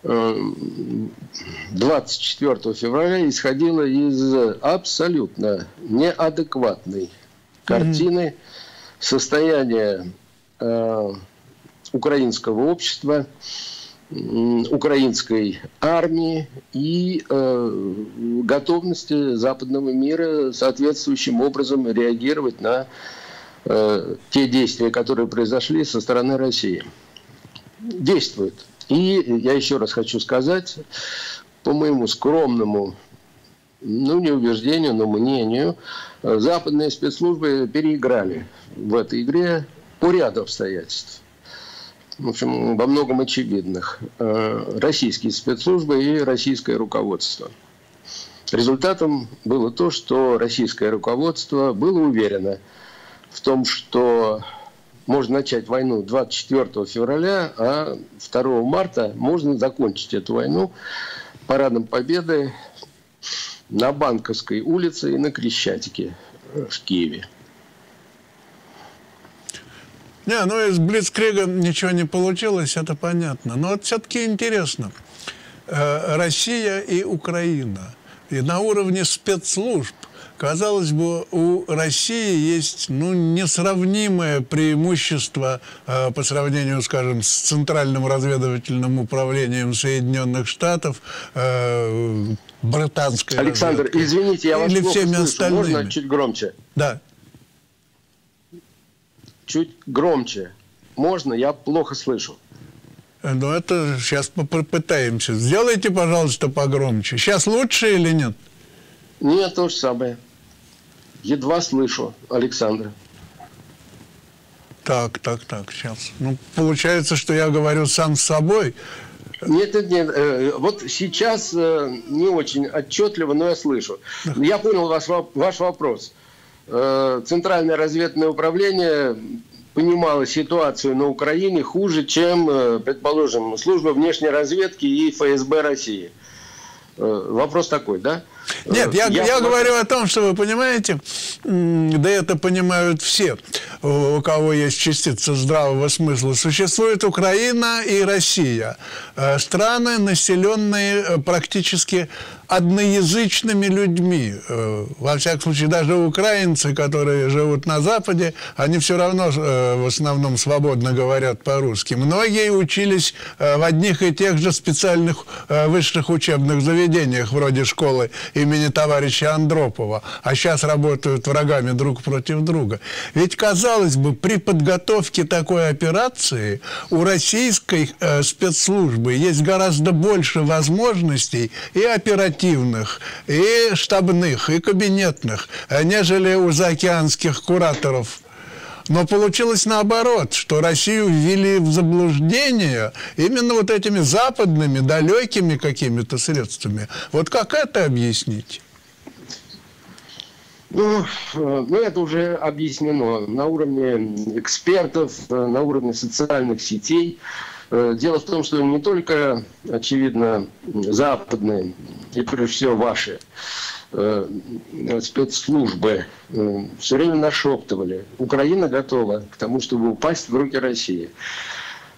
Speaker 2: 24 э, февраля исходило из абсолютно неадекватной картины состояния украинского общества – украинской армии и э, готовности западного мира соответствующим образом реагировать на э, те действия, которые произошли со стороны России. Действует. И я еще раз хочу сказать, по моему скромному, ну не убеждению, но мнению, западные спецслужбы переиграли в этой игре по ряду обстоятельств в общем, во многом очевидных. Э, российские спецслужбы и российское руководство. Результатом было то, что российское руководство было уверено в том, что можно начать войну 24 февраля, а 2 марта можно закончить эту войну парадом Победы на Банковской улице и на Крещатике в Киеве.
Speaker 1: Не, ну из Блицкрига ничего не получилось, это понятно. Но вот все-таки интересно. Э, Россия и Украина. И на уровне спецслужб Казалось бы, у России есть ну, несравнимое преимущество э, по сравнению, скажем, с Центральным разведывательным управлением Соединенных Штатов, э, британской
Speaker 2: Александр, разведкой. извините, я вас
Speaker 1: Или всеми слышу. остальными.
Speaker 2: Можно чуть громче?
Speaker 1: Да
Speaker 2: чуть громче. Можно? Я плохо слышу.
Speaker 1: Ну, это сейчас попытаемся. Сделайте, пожалуйста, погромче. Сейчас лучше или нет?
Speaker 2: Нет, то же самое. Едва слышу, Александр.
Speaker 1: Так, так, так, сейчас. Ну, получается, что я говорю сам с собой.
Speaker 2: Нет, нет, нет. Э, вот сейчас э, не очень отчетливо, но я слышу. Я понял ваш, ваш вопрос. Э, Центральное разведное управление понимало ситуацию на Украине хуже, чем, э, предположим, служба внешней разведки и ФСБ России. Э, вопрос такой, да?
Speaker 1: Нет, я, я, я говорю о том, что вы понимаете, да это понимают все, у кого есть частица здравого смысла. Существует Украина и Россия. Страны, населенные практически одноязычными людьми. Э, во всяком случае, даже украинцы, которые живут на Западе, они все равно э, в основном свободно говорят по-русски. Многие учились э, в одних и тех же специальных высших учебных заведениях, вроде школы имени товарища Андропова, а сейчас работают врагами друг против друга. Ведь, казалось бы, при подготовке такой операции у российской спецслужбы есть гораздо больше возможностей и оперативных, и штабных, и кабинетных, нежели у заокеанских кураторов. Но получилось наоборот, что Россию ввели в заблуждение именно вот этими западными, далекими какими-то средствами. Вот как это объяснить?
Speaker 2: Ну, э, ну, это уже объяснено на уровне экспертов, э, на уровне социальных сетей. Э, дело в том, что не только, очевидно, западные, и прежде всего ваши э, спецслужбы э, все время нашептывали, Украина готова к тому, чтобы упасть в руки России.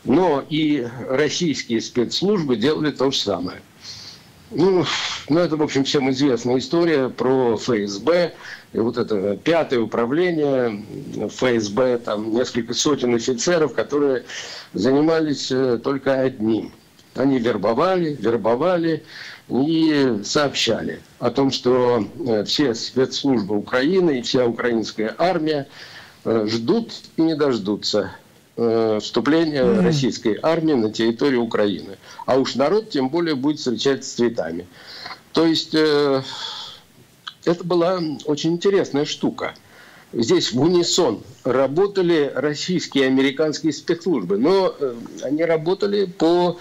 Speaker 2: Но и российские спецслужбы делали то же самое. Ну, ну, это, в общем, всем известная история про ФСБ. И вот это пятое управление ФСБ, там несколько сотен офицеров, которые занимались э, только одним. Они вербовали, вербовали и сообщали о том, что э, все спецслужбы Украины и вся украинская армия э, ждут и не дождутся вступления mm-hmm. российской армии на территорию Украины. А уж народ тем более будет встречать с цветами. То есть э, это была очень интересная штука. Здесь в унисон работали российские и американские спецслужбы, но э, они работали по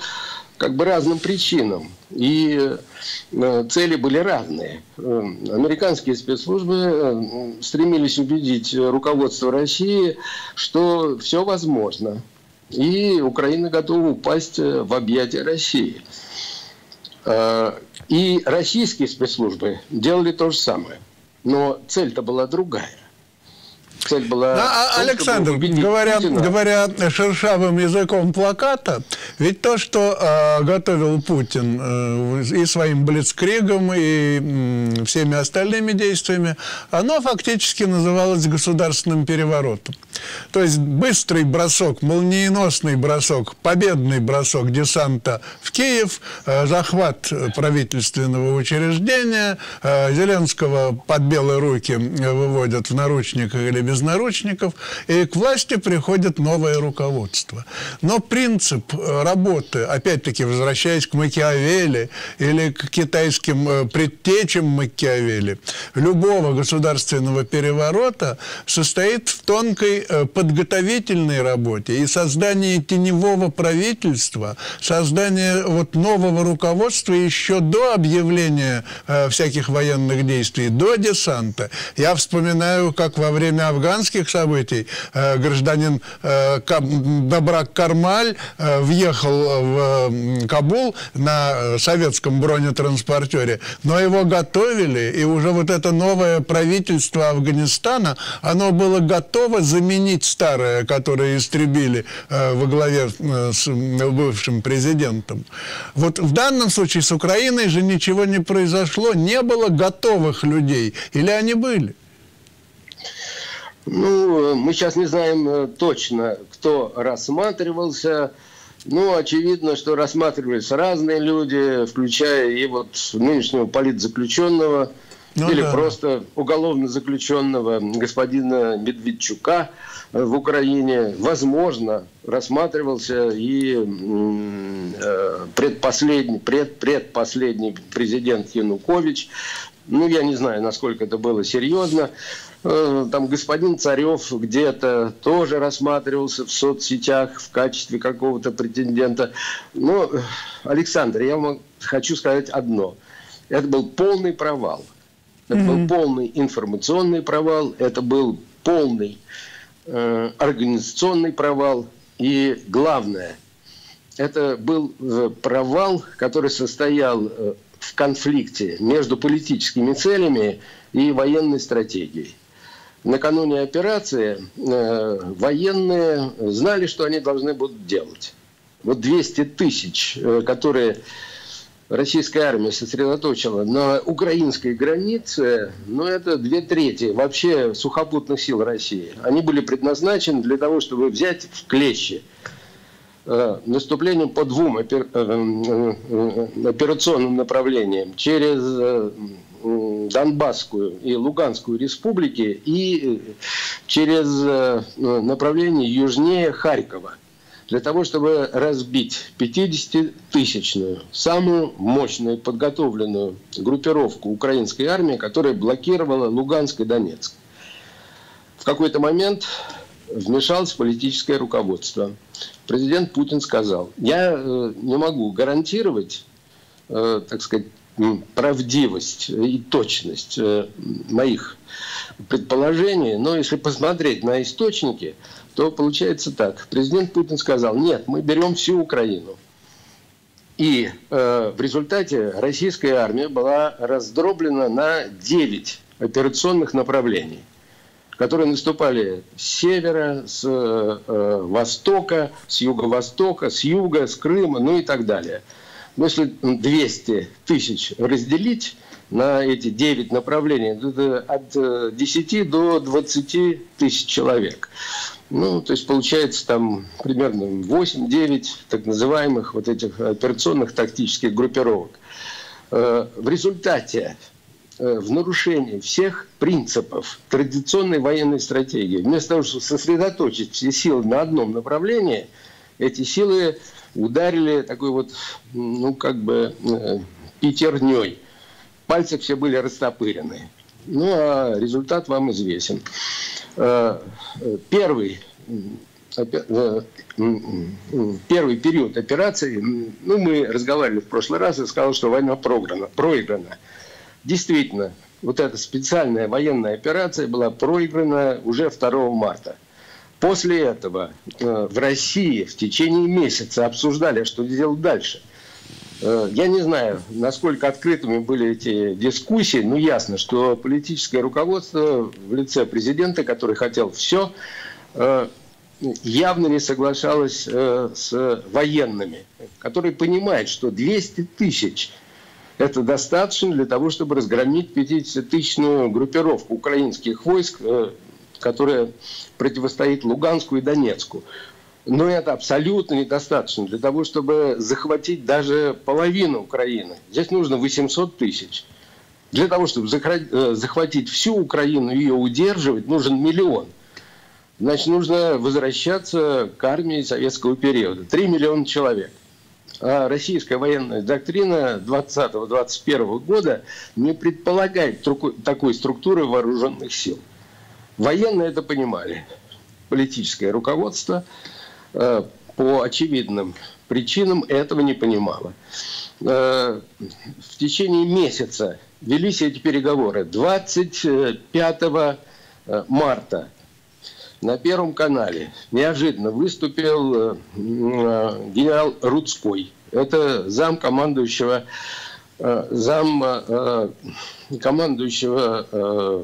Speaker 2: как бы разным причинам. И э, цели были разные. Э, американские спецслужбы э, стремились убедить руководство России, что все возможно. И Украина готова упасть в объятия России. И российские спецслужбы делали то же самое. Но цель-то была другая
Speaker 1: цель была... Да, а, том, Александр, говоря, говоря шершавым языком плаката, ведь то, что э, готовил Путин э, и своим блицкригом, и э, всеми остальными действиями, оно фактически называлось государственным переворотом. То есть быстрый бросок, молниеносный бросок, победный бросок десанта в Киев, э, захват правительственного учреждения, э, Зеленского под белые руки выводят в наручниках или без наручников, и к власти приходит новое руководство. Но принцип э, работы, опять-таки возвращаясь к Макиавелли или к китайским э, предтечам Макиавелли, любого государственного переворота состоит в тонкой э, подготовительной работе и создании теневого правительства, создании вот нового руководства еще до объявления всяких военных действий, до десанта. Я вспоминаю, как во время афганских событий э, гражданин э, Добрак Кармаль э, въехал в Кабул на советском бронетранспортере, но его готовили, и уже вот это новое правительство Афганистана, оно было готово заменить старое, которое истребили во главе с бывшим президентом. Вот в данном случае с Украиной же ничего не произошло, не было готовых людей, или они были?
Speaker 2: Ну, мы сейчас не знаем э, точно, кто рассматривался. Ну, очевидно, что рассматривались разные люди, включая и вот нынешнего политзаключенного, ну, или да. просто уголовно заключенного господина Медведчука в Украине. Возможно, рассматривался и э, предпоследний, пред, предпоследний президент Янукович. Ну, я не знаю, насколько это было серьезно. Э, там господин Царев где-то тоже рассматривался в соцсетях в качестве какого-то претендента. Но, Александр, я вам хочу сказать одно. Это был полный провал. Это mm-hmm. был полный информационный провал, это был полный э, организационный провал. И главное, это был э, провал, который состоял э, в конфликте между политическими целями и военной стратегией накануне операции э, военные знали, что они должны будут делать. Вот 200 тысяч, э, которые российская армия сосредоточила на украинской границе, ну, это две трети вообще сухопутных сил России. Они были предназначены для того, чтобы взять в клещи э, наступлением по двум операционным направлениям через Донбасскую и Луганскую республики и э, через э, направление южнее Харькова для того, чтобы разбить 50-тысячную, самую мощную подготовленную группировку украинской армии, которая блокировала Луганск и Донецк. В какой-то момент вмешалось политическое руководство. Президент Путин сказал, я э, не могу гарантировать, так сказать, правдивость и точность э, моих предположений, но если посмотреть на источники, то получается так. Президент Путин сказал, нет, мы берем всю Украину. И э, в результате российская армия была раздроблена на 9 операционных направлений, которые наступали с севера, с э, востока, с юго-востока, с юга, с Крыма, ну и так далее – Если 200 тысяч разделить на эти 9 направлений, это от 10 до 20 тысяч человек. Ну, то есть получается там примерно 8-9 так называемых вот этих операционных тактических группировок. Э, в результате э, в нарушении всех принципов традиционной военной стратегии, вместо того, чтобы сосредоточить все силы на одном направлении, эти силы ударили такой вот, ну, как бы э, пятерней. Пальцы все были растопырены. Ну, а результат вам известен. Э, первый э, первый период операции, ну, мы разговаривали в прошлый раз и сказал, что война проиграна. проиграна. Действительно, вот эта специальная военная операция была проиграна уже 2 марта. После этого э, в России в течение месяца обсуждали, что делать дальше. Я не знаю, насколько открытыми были эти дискуссии, но ясно, что политическое руководство в лице президента, который хотел все, э, явно не соглашалось э, с военными, которые понимают, что 200 тысяч это достаточно для того, чтобы разгромить 50-тысячную группировку украинских войск, э, которая противостоит Луганску и Донецку. Но это абсолютно недостаточно для того, чтобы захватить даже половину Украины. Здесь нужно 800 тысяч. Для того, чтобы э, захватить всю Украину и ее удерживать, нужен миллион. Значит, нужно возвращаться к армии советского периода. 3 миллиона человек. А российская военная доктрина 20-21 года не предполагает такой структуры вооруженных сил. Военные это понимали. Политическое руководство – Э, по очевидным причинам этого не понимала. Э, в течение месяца велись эти переговоры. 25 э, марта на Первом канале неожиданно выступил генерал Рудской. Это зам командующего зам командующего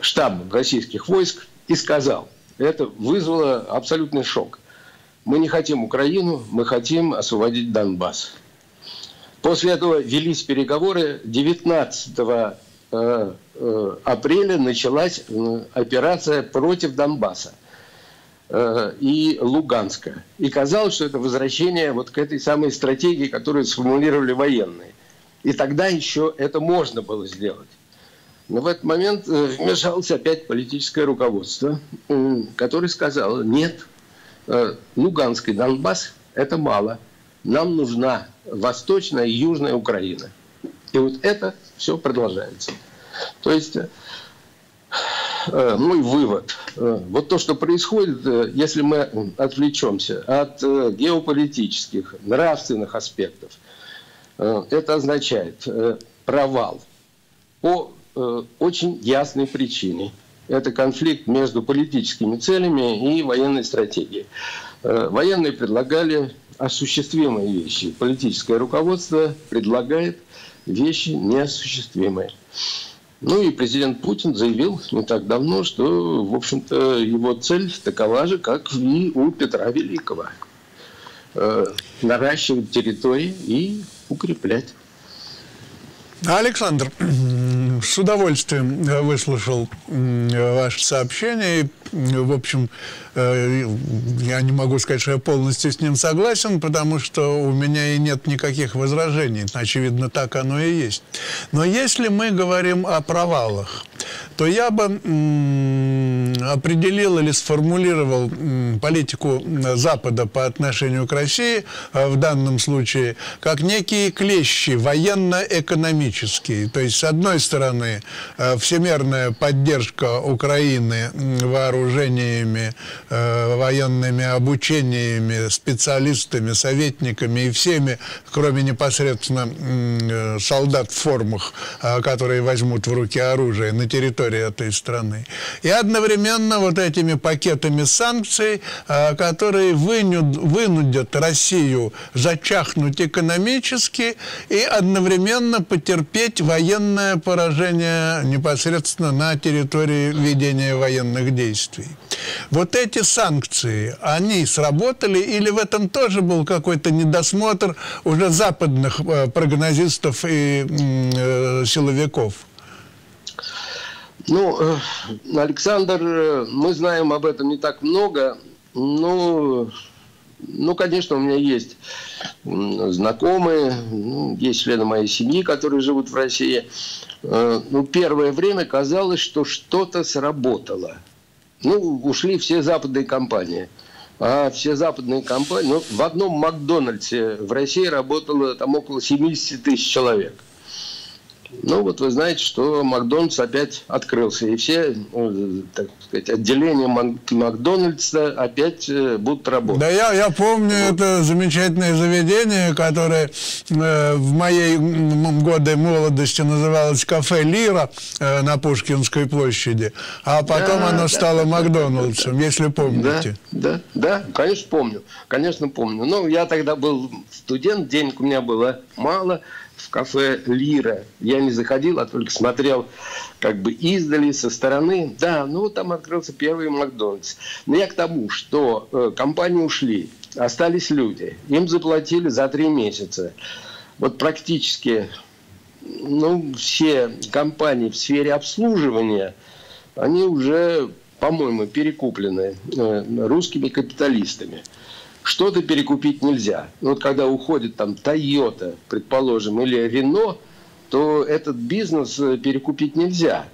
Speaker 2: штаба российских войск и сказал – это вызвало абсолютный шок. Мы не хотим Украину, мы хотим освободить Донбасс. После этого велись переговоры. 19 э, э, апреля началась э, операция против Донбасса и Луганска. И казалось, что это возвращение вот к этой самой стратегии, которую сформулировали военные. И тогда еще это можно было сделать. Но в этот момент э, вмешалось опять политическое руководство, которое сказало, нет, э, Луганский Донбасс – это мало. Нам нужна восточная и южная Украина. И вот это все продолжается. То есть э, мой вывод. Вот то, что происходит, если мы отвлечемся от геополитических, нравственных аспектов, это означает провал по очень ясной причине. Это конфликт между политическими целями и военной стратегией. Э, военные предлагали осуществимые вещи. Политическое руководство предлагает вещи неосуществимые. Ну и президент Путин заявил не так давно, что, в общем-то, его цель такова же, как и у Петра Великого. Э, наращивать территории и укреплять.
Speaker 1: Александр, с удовольствием выслушал ваше сообщение. В общем, э, я не могу сказать, что я полностью с ним согласен, потому что у меня и нет никаких возражений. Очевидно, так оно и есть. Но если мы говорим о провалах, то я бы определил или сформулировал политику Запада по отношению к России э, в данном случае как некие клещи военно-экономические. То есть, с одной стороны, э, всемирная поддержка Украины вооружениями, э, военными обучениями, специалистами, советниками и всеми, кроме непосредственно солдат в формах, которые возьмут в руки оружие на территории этой страны. И одновременно вот этими пакетами санкций, э, которые вынудят Россию зачахнуть экономически и одновременно потерпеть военное поражение непосредственно на территории ведения военных действий. Вот эти санкции, они сработали или в этом тоже был какой-то недосмотр уже западных э, прогнозистов и э, силовиков?
Speaker 2: Ну, э, Александр, мы знаем об этом не так много, но ну, конечно, у меня есть знакомые, ну, есть члены моей семьи, которые живут в России. Ну, первое время казалось, что что-то сработало – ну, ушли все западные компании. А все западные компании... Ну, в одном Макдональдсе в России работало там около 70 тысяч человек – ну, вот вы знаете, что Макдональдс опять открылся, и все, ну, так сказать, отделения Макдональдса опять э, будут работать.
Speaker 1: Да, я, я помню вот. это замечательное заведение, которое э, в моей годы молодости называлось «Кафе Лира» э, на Пушкинской площади, а потом да, оно да, стало да, Макдональдсом, да, если помните.
Speaker 2: Да, да, да, конечно, помню, конечно, помню. Ну, я тогда был студент, денег у меня было мало, в кафе «Лира». Я не заходил, а только смотрел как бы издали, со стороны. Да, ну там открылся первый Макдональдс. Но я к тому, что э, компании ушли, остались люди. Им заплатили за три месяца. Вот практически ну, все компании в сфере обслуживания, они уже, по-моему, перекуплены э, русскими капиталистами что-то перекупить нельзя. Вот когда уходит там Toyota, предположим, или Renault, то этот бизнес э, перекупить нельзя.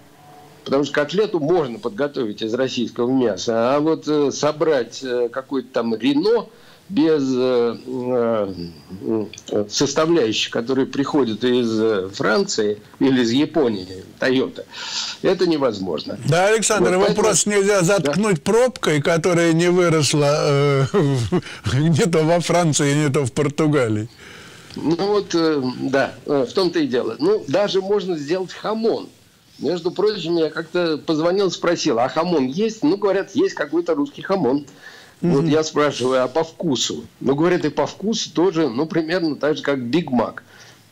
Speaker 2: Потому что котлету можно подготовить из российского мяса, а вот э, собрать э, какой-то там Рено – без э, э, составляющих, которые приходят из Франции или из Японии, Toyota, это невозможно.
Speaker 1: Да, Александр, вот вопрос поэтому... нельзя заткнуть да. пробкой, которая не выросла э, не то во Франции, не то в Португалии.
Speaker 2: Ну вот, э, да, в том-то и дело. Ну, даже можно сделать хамон. Между прочим, я как-то позвонил, спросил, а хамон есть? Ну, говорят, есть какой-то русский хамон. Mm-hmm. Вот я спрашиваю, а по вкусу? Ну, говорят, и по вкусу тоже, ну, примерно так же, как Биг Мак,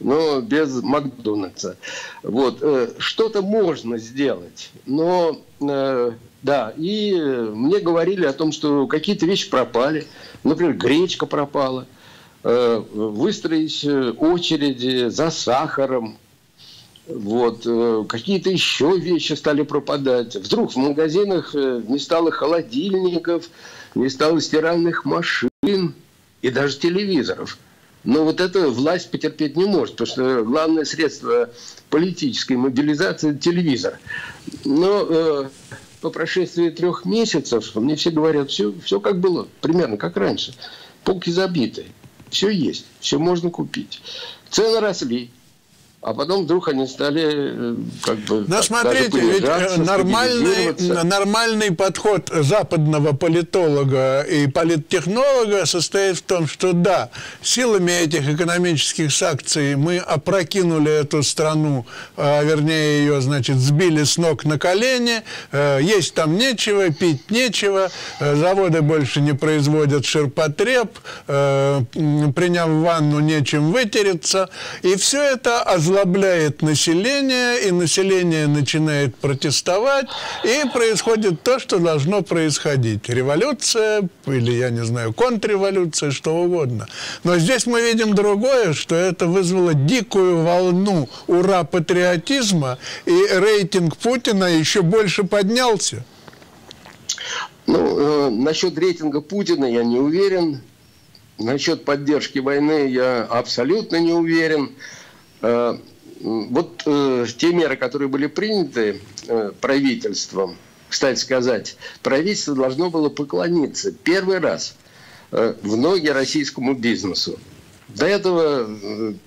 Speaker 2: но без Макдональдса. Вот, э, что-то можно сделать, но, э, да, и мне говорили о том, что какие-то вещи пропали, например, гречка пропала, э, выстроить очереди за сахаром, вот, какие-то еще вещи стали пропадать. Вдруг в магазинах не стало холодильников, не стало стиральных машин и даже телевизоров. Но вот это власть потерпеть не может, потому что главное средство политической мобилизации – телевизор. Но э, по прошествии трех месяцев мне все говорят, все, все как было, примерно как раньше. Полки забиты, все есть, все можно купить. Цены росли, а потом вдруг они стали э, как бы...
Speaker 1: Но смотрите, ведь э, нормальный, нормальный подход западного политолога и политтехнолога состоит в том, что да, силами этих экономических санкций мы опрокинули эту страну, а, вернее ее, значит, сбили с ног на колени, есть там нечего, пить нечего, заводы больше не производят ширпотреб, приняв ванну нечем вытереться, и все это озлобляет озлобляет население, и население начинает протестовать, и происходит то, что должно происходить. Революция, или, я не знаю, контрреволюция, что угодно. Но здесь мы видим другое, что это вызвало дикую волну ура-патриотизма, и рейтинг Путина еще больше поднялся.
Speaker 2: Ну, э, насчет рейтинга Путина я не уверен. Насчет поддержки войны я абсолютно не уверен. Э, вот э, те меры, которые были приняты э, правительством, кстати сказать, правительство должно было поклониться первый раз в ноги российскому бизнесу. До этого,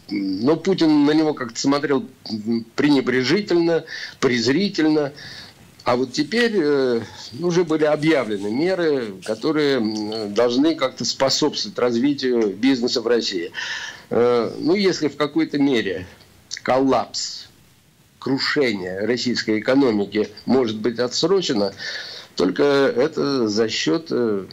Speaker 2: но Путин на него как-то смотрел пренебрежительно, презрительно. А вот теперь уже были объявлены меры, которые должны как-то способствовать развитию бизнеса в России. Э, ну, если в какой-то мере коллапс, крушение российской экономики может быть отсрочено, Только это за счет э,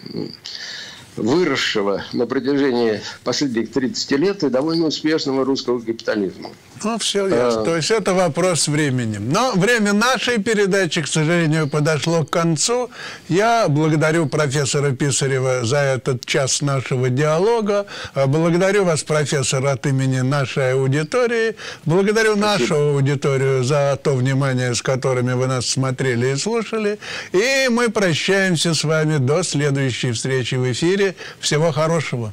Speaker 2: выросшего на протяжении последних 30 лет и довольно успешного русского капитализма.
Speaker 1: Ну, все ясно. А... То есть это вопрос времени. Но время нашей передачи, к сожалению, подошло к концу. Я благодарю профессора Писарева за этот час нашего диалога. Благодарю вас, профессор, от имени нашей аудитории. Благодарю Спасибо. нашу аудиторию за то внимание, с которыми вы нас смотрели и слушали. И мы прощаемся с вами до следующей встречи в всего хорошего.